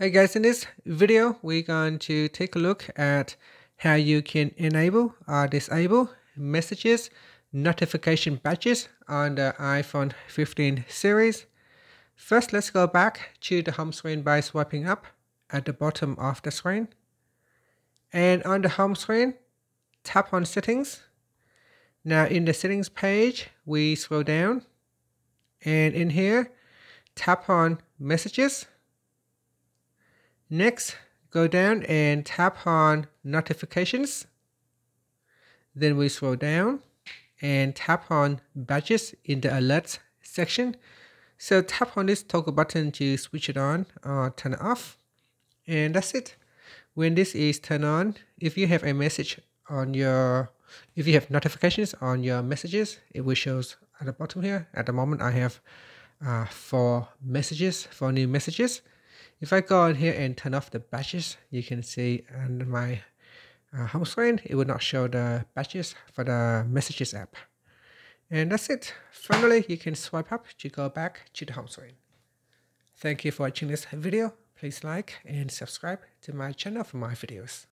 Hey guys, in this video, we're going to take a look at how you can enable or disable messages, notification badges on the iPhone 15 series. First, let's go back to the home screen by swiping up at the bottom of the screen. And on the home screen, tap on settings. Now in the settings page, we scroll down and in here, tap on messages Next, go down and tap on notifications. Then we scroll down and tap on badges in the alerts section. So tap on this toggle button to switch it on or turn it off. And that's it. When this is turned on, if you have a message on your, if you have notifications on your messages, it will show at the bottom here. At the moment, I have uh, four messages, four new messages. If I go in here and turn off the badges, you can see on my uh, home screen, it will not show the badges for the messages app. And that's it. Finally, you can swipe up to go back to the home screen. Thank you for watching this video. Please like and subscribe to my channel for more videos.